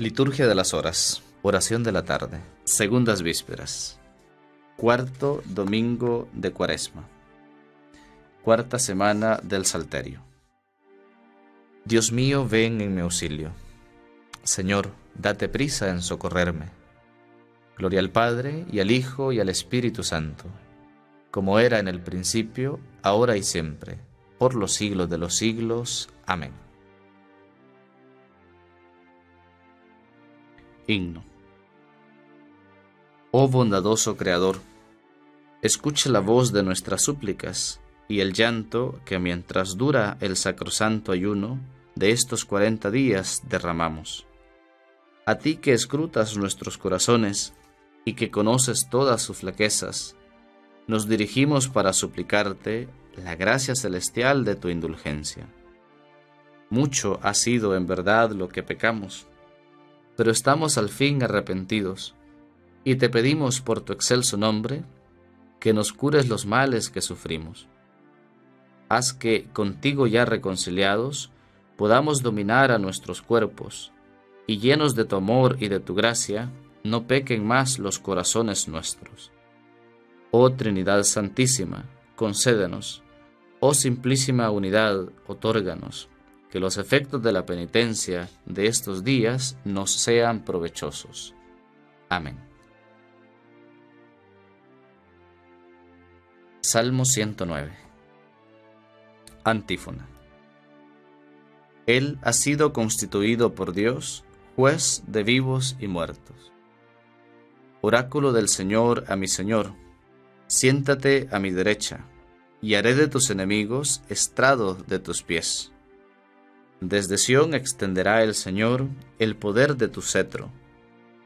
Liturgia de las Horas, oración de la tarde, segundas vísperas, cuarto domingo de Cuaresma, cuarta semana del Salterio. Dios mío, ven en mi auxilio. Señor, date prisa en socorrerme. Gloria al Padre, y al Hijo, y al Espíritu Santo, como era en el principio, ahora y siempre, por los siglos de los siglos. Amén. Himno. Oh bondadoso Creador, escuche la voz de nuestras súplicas y el llanto que mientras dura el sacrosanto ayuno de estos cuarenta días derramamos. A ti que escrutas nuestros corazones y que conoces todas sus flaquezas, nos dirigimos para suplicarte la gracia celestial de tu indulgencia. Mucho ha sido en verdad lo que pecamos pero estamos al fin arrepentidos, y te pedimos por tu excelso nombre que nos cures los males que sufrimos. Haz que, contigo ya reconciliados, podamos dominar a nuestros cuerpos, y llenos de tu amor y de tu gracia, no pequen más los corazones nuestros. Oh Trinidad Santísima, concédenos, oh Simplísima Unidad, otórganos que los efectos de la penitencia de estos días nos sean provechosos. Amén. Salmo 109 Antífona Él ha sido constituido por Dios juez de vivos y muertos. Oráculo del Señor a mi Señor, siéntate a mi derecha, y haré de tus enemigos estrado de tus pies. Desde Sión extenderá el Señor el poder de tu cetro.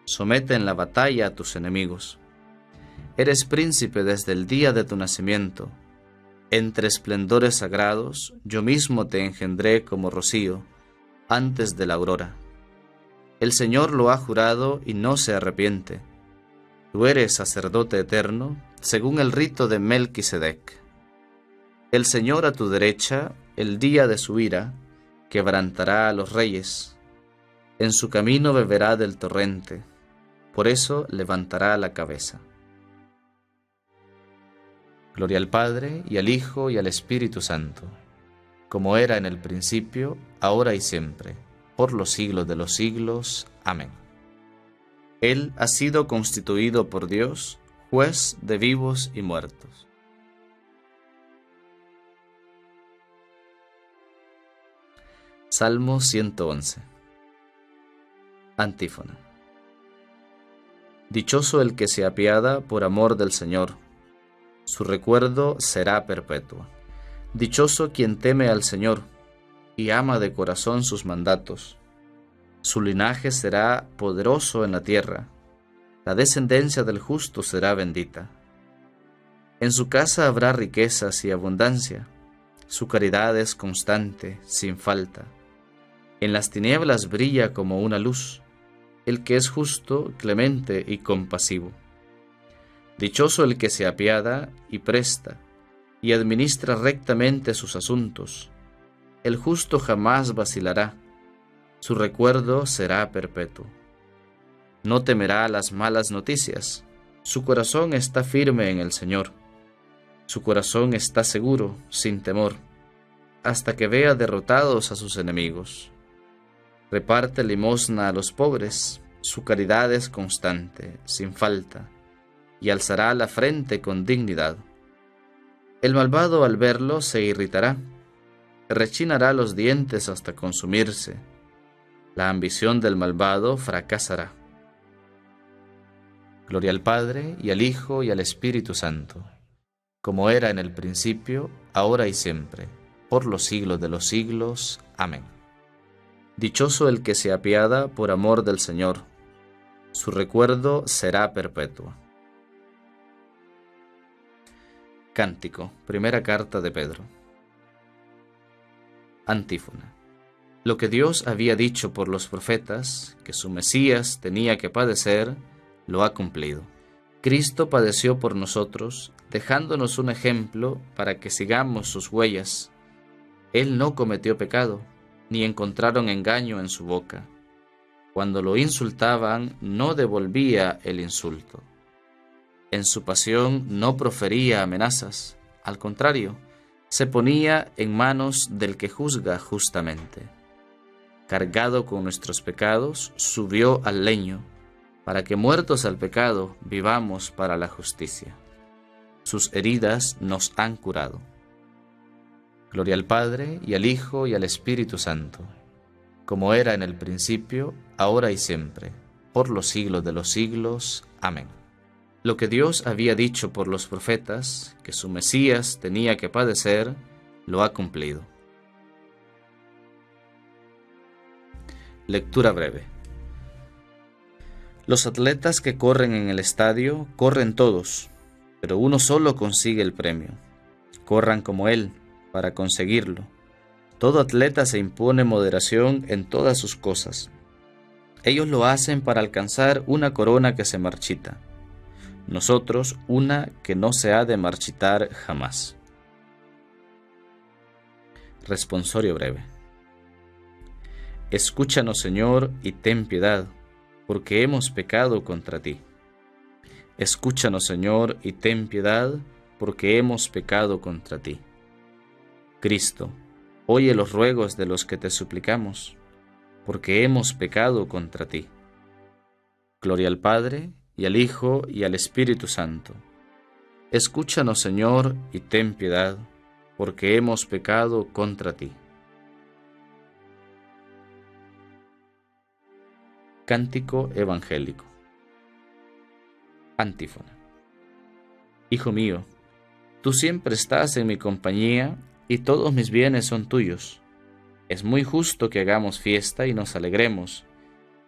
Somete en la batalla a tus enemigos. Eres príncipe desde el día de tu nacimiento. Entre esplendores sagrados, yo mismo te engendré como rocío, antes de la aurora. El Señor lo ha jurado y no se arrepiente. Tú eres sacerdote eterno, según el rito de Melquisedec. El Señor a tu derecha, el día de su ira, quebrantará a los reyes, en su camino beberá del torrente, por eso levantará la cabeza. Gloria al Padre, y al Hijo, y al Espíritu Santo, como era en el principio, ahora y siempre, por los siglos de los siglos. Amén. Él ha sido constituido por Dios, juez de vivos y muertos. Salmo 111 Antífona Dichoso el que se apiada por amor del Señor, su recuerdo será perpetuo. Dichoso quien teme al Señor y ama de corazón sus mandatos. Su linaje será poderoso en la tierra, la descendencia del justo será bendita. En su casa habrá riquezas y abundancia, su caridad es constante, sin falta en las tinieblas brilla como una luz, el que es justo, clemente y compasivo. Dichoso el que se apiada y presta, y administra rectamente sus asuntos. El justo jamás vacilará, su recuerdo será perpetuo. No temerá las malas noticias, su corazón está firme en el Señor. Su corazón está seguro, sin temor, hasta que vea derrotados a sus enemigos reparte limosna a los pobres, su caridad es constante, sin falta, y alzará la frente con dignidad. El malvado al verlo se irritará, rechinará los dientes hasta consumirse. La ambición del malvado fracasará. Gloria al Padre, y al Hijo, y al Espíritu Santo, como era en el principio, ahora y siempre, por los siglos de los siglos. Amén. Dichoso el que se apiada por amor del Señor, su recuerdo será perpetuo. Cántico, primera carta de Pedro. Antífona. Lo que Dios había dicho por los profetas, que su Mesías tenía que padecer, lo ha cumplido. Cristo padeció por nosotros, dejándonos un ejemplo para que sigamos sus huellas. Él no cometió pecado ni encontraron engaño en su boca. Cuando lo insultaban, no devolvía el insulto. En su pasión no profería amenazas, al contrario, se ponía en manos del que juzga justamente. Cargado con nuestros pecados, subió al leño, para que muertos al pecado vivamos para la justicia. Sus heridas nos han curado. Gloria al Padre, y al Hijo, y al Espíritu Santo, como era en el principio, ahora y siempre, por los siglos de los siglos. Amén. Lo que Dios había dicho por los profetas, que su Mesías tenía que padecer, lo ha cumplido. Lectura breve. Los atletas que corren en el estadio corren todos, pero uno solo consigue el premio. Corran como él para conseguirlo. Todo atleta se impone moderación en todas sus cosas. Ellos lo hacen para alcanzar una corona que se marchita. Nosotros una que no se ha de marchitar jamás. Responsorio breve. Escúchanos, Señor, y ten piedad, porque hemos pecado contra ti. Escúchanos, Señor, y ten piedad, porque hemos pecado contra ti. Cristo, oye los ruegos de los que te suplicamos, porque hemos pecado contra ti. Gloria al Padre, y al Hijo, y al Espíritu Santo. Escúchanos, Señor, y ten piedad, porque hemos pecado contra ti. Cántico Evangélico Antífona. Hijo mío, tú siempre estás en mi compañía y todos mis bienes son tuyos. Es muy justo que hagamos fiesta y nos alegremos,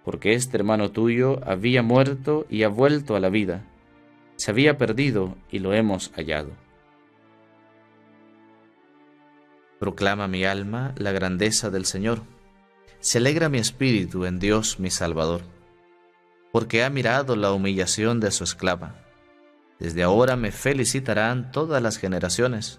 porque este hermano tuyo había muerto y ha vuelto a la vida, se había perdido y lo hemos hallado. Proclama mi alma la grandeza del Señor. Se alegra mi espíritu en Dios mi Salvador porque ha mirado la humillación de su esclava. Desde ahora me felicitarán todas las generaciones,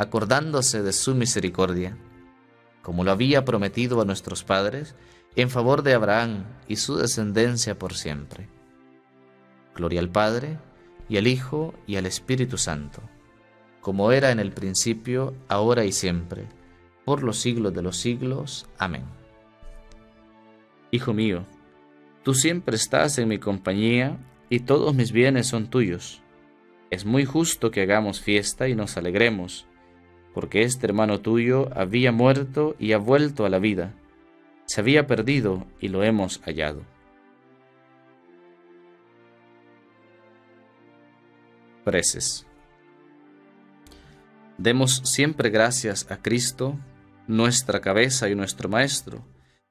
acordándose de su misericordia, como lo había prometido a nuestros padres, en favor de Abraham y su descendencia por siempre. Gloria al Padre, y al Hijo, y al Espíritu Santo, como era en el principio, ahora y siempre, por los siglos de los siglos. Amén. Hijo mío, Tú siempre estás en mi compañía y todos mis bienes son tuyos. Es muy justo que hagamos fiesta y nos alegremos, porque este hermano tuyo había muerto y ha vuelto a la vida. Se había perdido y lo hemos hallado. Preces. Demos siempre gracias a Cristo, nuestra cabeza y nuestro Maestro,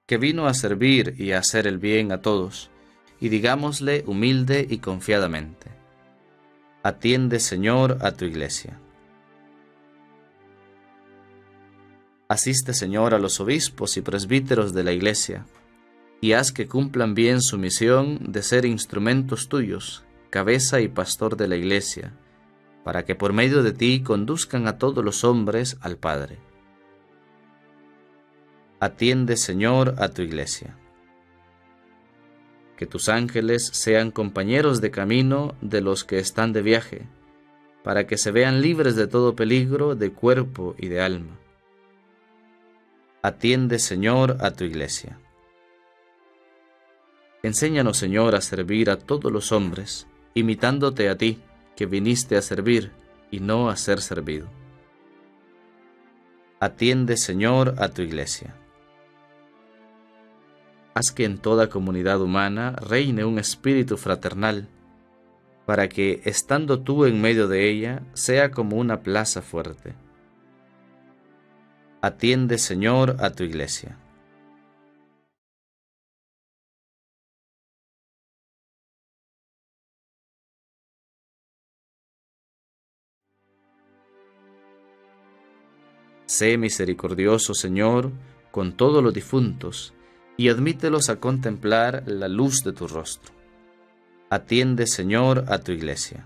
que vino a servir y a hacer el bien a todos, y digámosle humilde y confiadamente, atiende Señor a tu iglesia. Asiste Señor a los obispos y presbíteros de la iglesia, y haz que cumplan bien su misión de ser instrumentos tuyos, cabeza y pastor de la iglesia, para que por medio de ti conduzcan a todos los hombres al Padre. Atiende, Señor, a tu iglesia. Que tus ángeles sean compañeros de camino de los que están de viaje, para que se vean libres de todo peligro de cuerpo y de alma. Atiende, Señor, a tu iglesia. Enséñanos, Señor, a servir a todos los hombres, imitándote a ti, que viniste a servir y no a ser servido. Atiende, Señor, a tu iglesia haz que en toda comunidad humana reine un espíritu fraternal, para que, estando tú en medio de ella, sea como una plaza fuerte. Atiende, Señor, a tu iglesia. Sé misericordioso, Señor, con todos los difuntos, y admítelos a contemplar la luz de tu rostro. Atiende, Señor, a tu iglesia.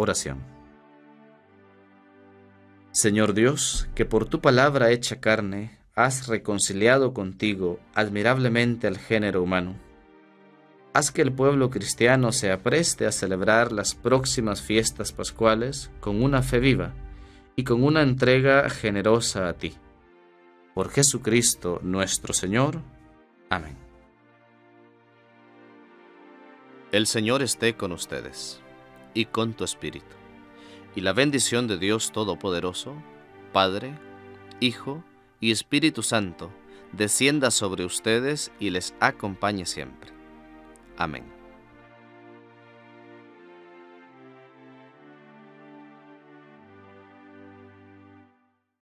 Oración. Señor Dios, que por tu palabra hecha carne has reconciliado contigo admirablemente al género humano haz que el pueblo cristiano se apreste a celebrar las próximas fiestas pascuales con una fe viva y con una entrega generosa a ti. Por Jesucristo nuestro Señor. Amén. El Señor esté con ustedes y con tu espíritu. Y la bendición de Dios Todopoderoso, Padre, Hijo y Espíritu Santo, descienda sobre ustedes y les acompañe siempre. Amén.